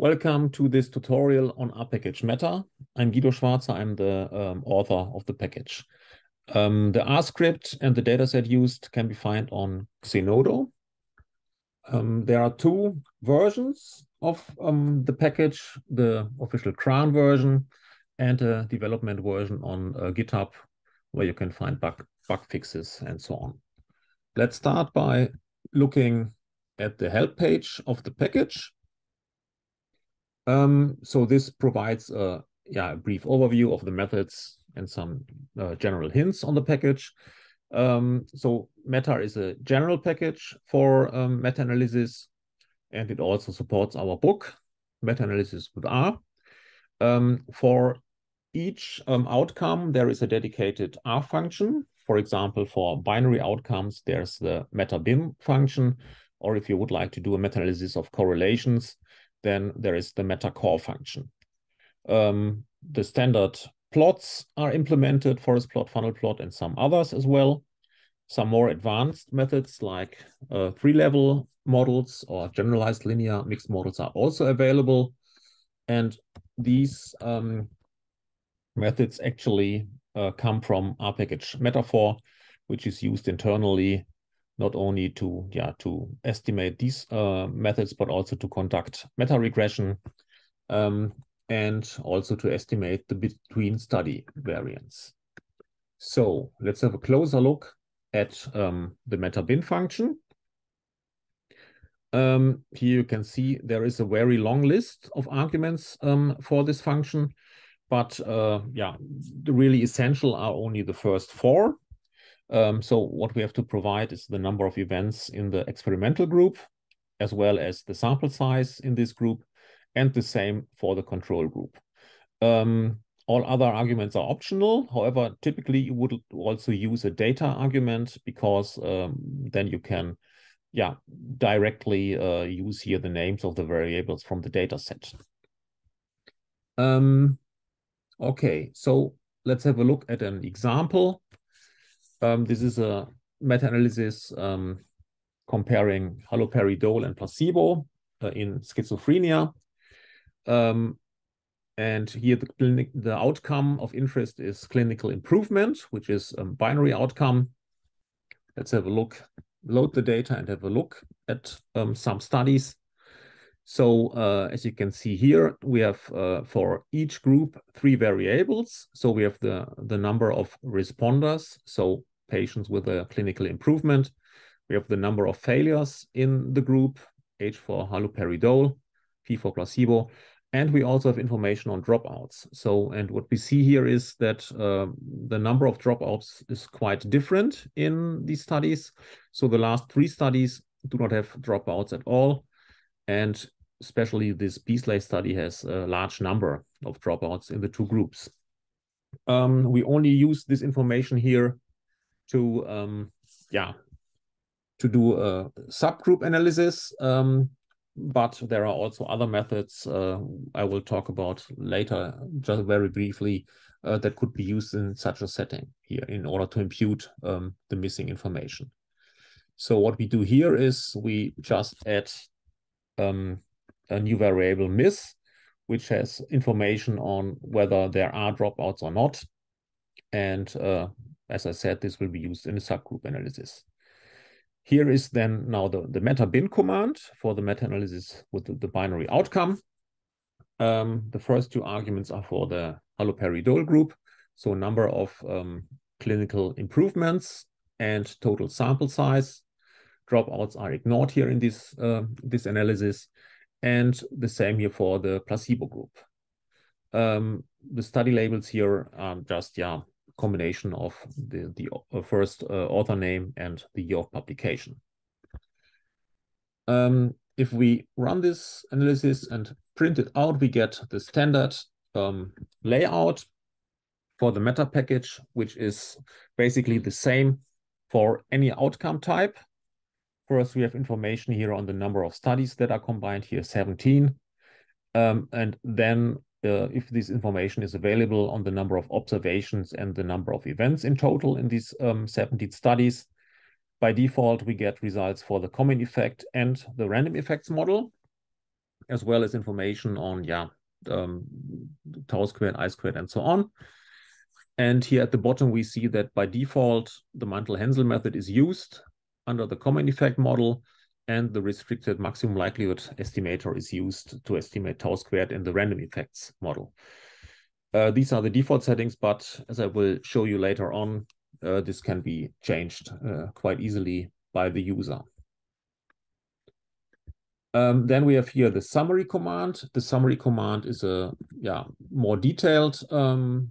Welcome to this tutorial on R-Package Meta. I'm Guido Schwarzer. I'm the um, author of the package. Um, the R script and the dataset used can be found on Zenodo. Um, there are two versions of um, the package, the official CRAN version and a development version on uh, GitHub, where you can find bug, bug fixes and so on. Let's start by looking at the help page of the package. Um, so this provides a, yeah, a brief overview of the methods and some uh, general hints on the package. Um, so Meta is a general package for um, meta-analysis, and it also supports our book, Meta-analysis with R. Um, for each um, outcome, there is a dedicated R function. For example, for binary outcomes, there's the meta-bin function, or if you would like to do a meta-analysis of correlations, then there is the metacor function. Um, the standard plots are implemented, forest plot, funnel plot, and some others as well. Some more advanced methods like uh, three-level models or generalized linear mixed models are also available. And these um, methods actually uh, come from R-Package metafor, which is used internally not only to yeah to estimate these uh, methods, but also to conduct meta regression um, and also to estimate the between study variance. So let's have a closer look at um, the meta bin function. Um, here you can see there is a very long list of arguments um, for this function, but uh, yeah, the really essential are only the first four. Um, so what we have to provide is the number of events in the experimental group, as well as the sample size in this group, and the same for the control group. Um, all other arguments are optional. However, typically you would also use a data argument because um, then you can yeah, directly uh, use here the names of the variables from the data set. Um, okay, so let's have a look at an example. Um, this is a meta-analysis um, comparing haloperidol and placebo uh, in schizophrenia. Um, and here the clinic, the outcome of interest is clinical improvement, which is a binary outcome. Let's have a look, load the data and have a look at um, some studies. So uh, as you can see here, we have uh, for each group three variables. So we have the, the number of responders. So patients with a clinical improvement. We have the number of failures in the group, H for haloperidol, P for placebo, and we also have information on dropouts. So, and what we see here is that uh, the number of dropouts is quite different in these studies. So the last three studies do not have dropouts at all. And especially this Beasley study has a large number of dropouts in the two groups. Um, we only use this information here to um, yeah to do a subgroup analysis. Um, but there are also other methods uh, I will talk about later, just very briefly, uh, that could be used in such a setting here in order to impute um, the missing information. So what we do here is we just add um, a new variable miss, which has information on whether there are dropouts or not. And uh, as I said, this will be used in a subgroup analysis. Here is then now the, the meta bin command for the meta-analysis with the, the, binary outcome. Um, the first two arguments are for the haloperidol group, so number of um, clinical improvements and total sample size. Dropouts are ignored here in this, uh, this analysis, and the same here for the placebo group. Um, the study labels here are just yeah combination of the, the uh, first uh, author name and the year of publication. Um, if we run this analysis and print it out, we get the standard um, layout for the meta package, which is basically the same for any outcome type. First, we have information here on the number of studies that are combined here, 17. Um, and then uh, if this information is available on the number of observations and the number of events in total in these um, 17 studies. By default, we get results for the common effect and the random effects model. as well as information on, yeah, um, tau squared, I squared, and so on. And here at the bottom, we see that by default, the Mantel-Haenszel method is used under the common effect model, and the restricted maximum likelihood estimator is used to estimate tau squared in the random effects model. Uh, these are the default settings, but as I will show you later on, uh, this can be changed uh, quite easily by the user. Um, then we have here the summary command. The summary command is a yeah more detailed um,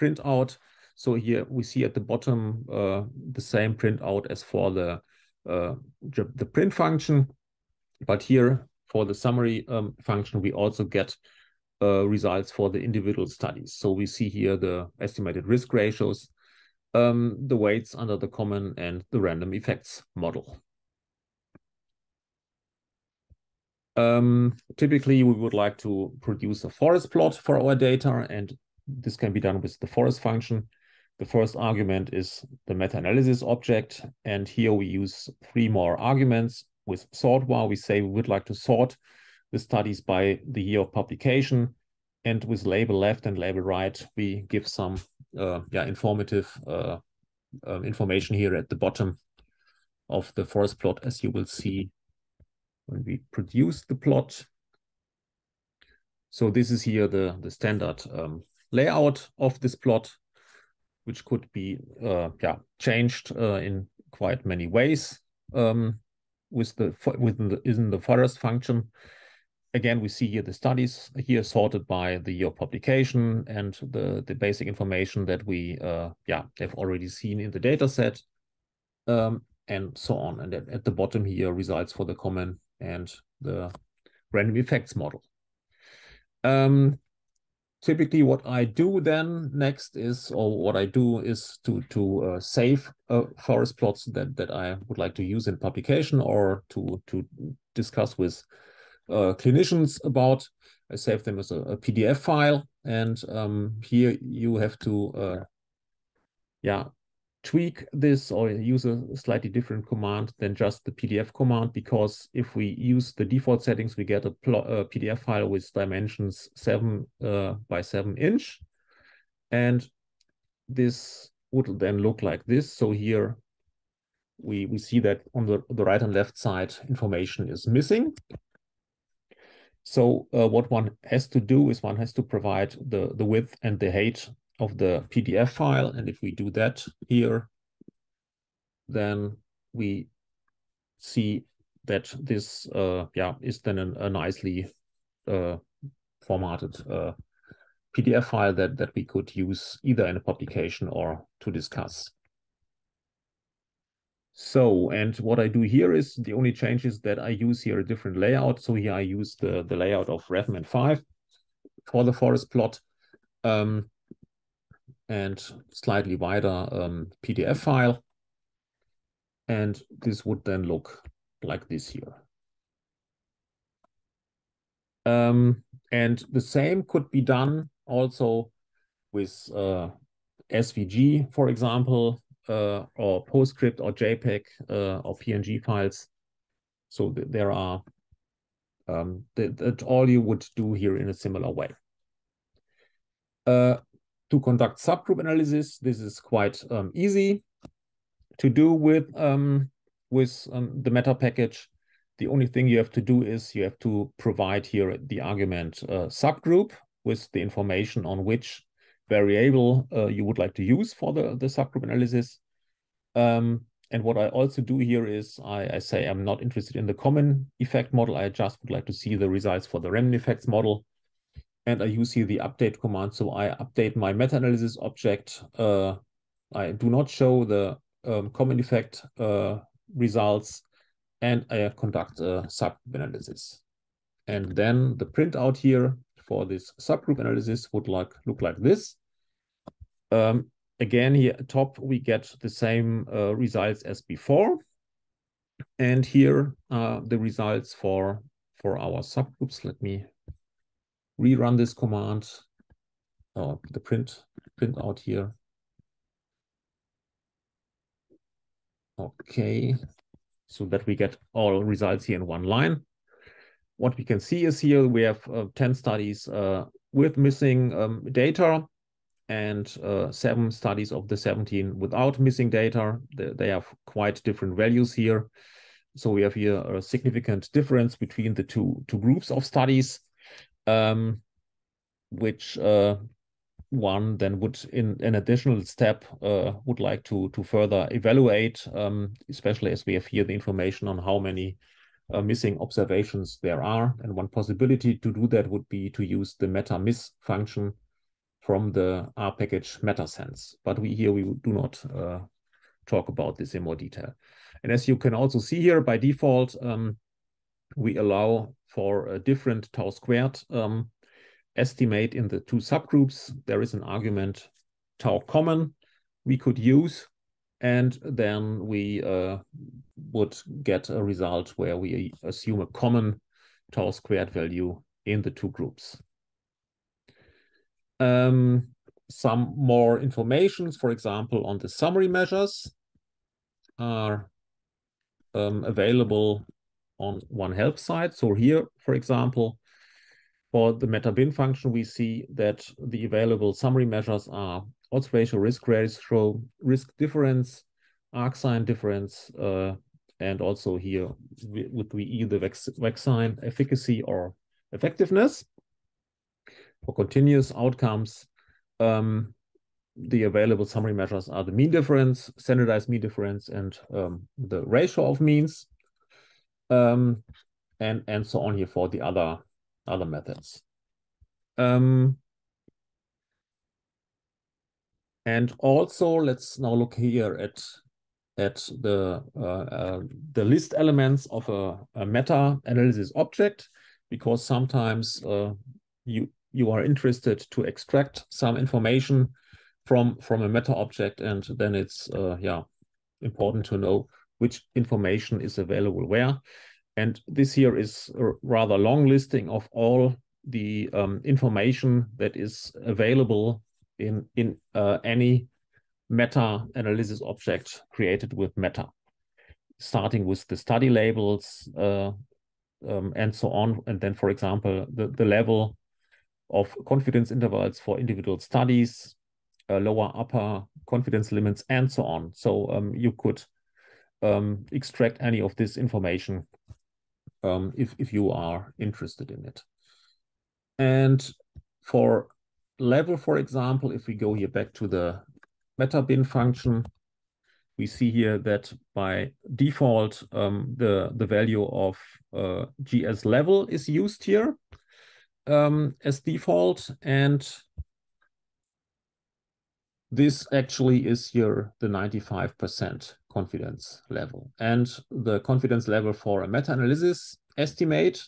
printout. So here we see at the bottom uh, the same printout as for the the print function, but here for the summary um, function we also get uh, results for the individual studies. So we see here the estimated risk ratios, um, the weights under the common and the random effects model. Um, typically, we would like to produce a forest plot for our data, and this can be done with the forest function. The first argument is the meta-analysis object, and here we use three more arguments. With sort var, we say we would like to sort the studies by the year of publication, and with label left and label right, we give some uh, yeah informative uh, uh, information here at the bottom of the forest plot, as you will see when we produce the plot. So this is here the, the standard um, layout of this plot, which could be uh, yeah changed uh, in quite many ways um, with the within the in the forest function. Again, we see here the studies here sorted by the year of publication and the, the basic information that we uh, yeah have already seen in the data set um, and so on. And at, at the bottom here, results for the common and the random effects model. Um, typically what I do then next is, or what I do is to, to uh, save uh, forest plots that, that I would like to use in publication or to, to discuss with uh, clinicians about. I save them as a, a PDF file. And um, here you have to, uh, yeah, tweak this or use a slightly different command than just the PDF command, because if we use the default settings, we get a, a PDF file with dimensions seven uh, by seven inch. And this would then look like this. So here we, we see that on the, the right and left side, information is missing. So uh, what one has to do is one has to provide the, the width and the height of the PDF file. And if we do that here, then we see that this uh, yeah is then a, a nicely uh, formatted uh, PDF file that that we could use either in a publication or to discuss. So, and what I do here is the only change is that I use here a different layout. So here I use the, the layout of RevMan 5 for the forest plot. Um, and slightly wider um, PDF file. And this would then look like this here. Um, and the same could be done also with uh, SVG, for example, uh, or PostScript or JPEG uh, or PNG files. So th there are um, that, that all you would do here in a similar way. Uh, to conduct subgroup analysis. This is quite um, easy to do with, um, with um, the meta package. The only thing you have to do is you have to provide here the argument uh, subgroup with the information on which variable uh, you would like to use for the, the subgroup analysis. Um, and what I also do here is I, I, say I'm not interested in the common effect model. I just would like to see the results for the random effects model and I use here the update command. So I update my meta-analysis object. Uh, I do not show the um, common effect uh, results, and I conduct a subgroup analysis. And then the printout here for this subgroup analysis would like look like this. Um, again, here at top, we get the same uh, results as before. And here are the results for, for our subgroups. Let me rerun this command, or the print, print out here. Okay, so that we get all results here in one line. what we can see is here we have uh, 10 studies uh, with missing um, data and uh, seven studies of the 17 without missing data. They, have quite different values here. So we have here a significant difference between the two, two groups of studies, um, which uh, one then would, in an additional step, uh, would like to, to further evaluate, um, especially as we have here the information on how many uh, missing observations there are. And one possibility to do that would be to use the meta miss function from the R package metasens. But we here we do not uh, talk about this in more detail. And as you can also see here, by default, um, we allow for a different tau squared um, estimate in the two subgroups. There is an argument tau common we could use, and then we uh, would get a result where we assume a common tau squared value in the two groups. Um, some more information, for example, on the summary measures are um, available on one help site. So here, for example, for the meta-bin function, we see that the available summary measures are odds ratio, risk ratio, risk difference, arcsine difference, uh, and also here would we either vaccine efficacy or effectiveness. For continuous outcomes, um, the available summary measures are the mean difference, standardized mean difference, and um, the ratio of means, um, and and so on here for the other other methods. Um, and also, let's now look here at at the uh, uh, the list elements of a, a meta analysis object, because sometimes uh, you you are interested to extract some information from from a meta object, and then it's uh, yeah important to know which information is available where. And this here is a rather long listing of all the um, information that is available in in uh, any meta analysis object created with meta, starting with the study labels uh, um, and so on. And then, for example, the, the level of confidence intervals for individual studies, uh, lower, upper confidence limits, and so on. So um, you could um, extract any of this information um, if, if you are interested in it. And for level, for example, if we go here back to the meta bin function, we see here that by default, um, the, the value of uh, GS level is used here um, as default. And this actually is here the 95% confidence level. And the confidence level for a meta-analysis estimate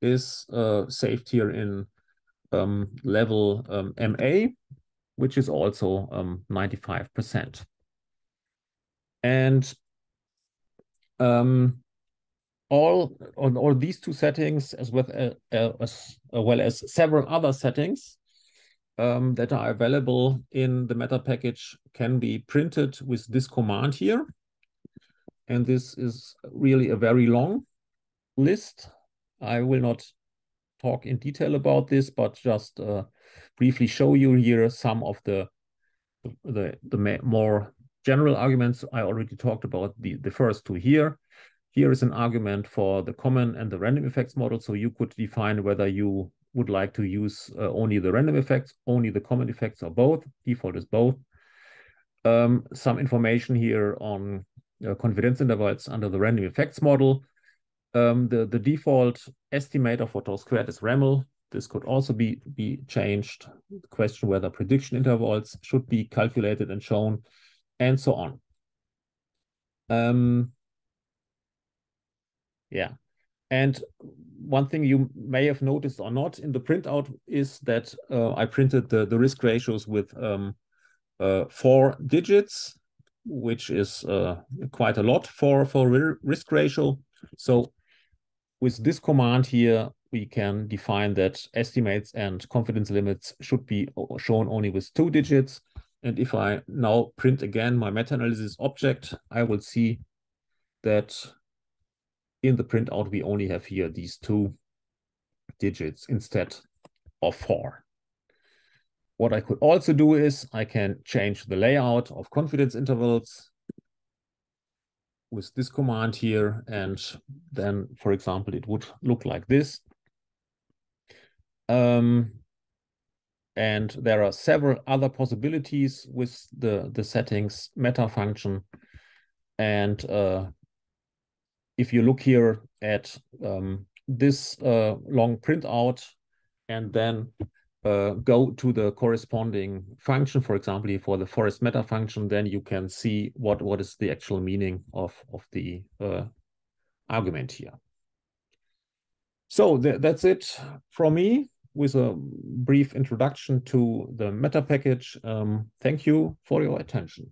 is uh, saved here in um, level um, MA, which is also um, 95%. And um, all on all these two settings, as well as, uh, as well as several other settings um, that are available in the meta package, can be printed with this command here. And this is really a very long list. I will not talk in detail about this, but just uh, briefly show you here some of the the the more general arguments I already talked about the the first two here. Here is an argument for the common and the random effects model. So you could define whether you would like to use uh, only the random effects, only the common effects, or both. Default is both. Um, some information here on uh, confidence intervals under the random effects model. Um, the, the default estimator for tau squared is REML. This could also be, be changed. The question whether prediction intervals should be calculated and shown, and so on. Um, yeah. And one thing you may have noticed or not in the printout is that uh, I printed the, the risk ratios with um, uh, four digits, which is uh, quite a lot for, for risk ratio. So with this command here, we can define that estimates and confidence limits should be shown only with two digits. And if I now print again my meta-analysis object, I will see that in the printout, we only have here these two digits instead of four. What I could also do is I can change the layout of confidence intervals with this command here. And then, for example, it would look like this. Um, and there are several other possibilities with the, the settings meta function. And uh, if you look here at um, this uh, long printout and then uh, go to the corresponding function, for example, for the forest meta function, then you can see what, what is the actual meaning of, of the uh, argument here. So th that's it from me with a brief introduction to the meta package. Um, thank you for your attention.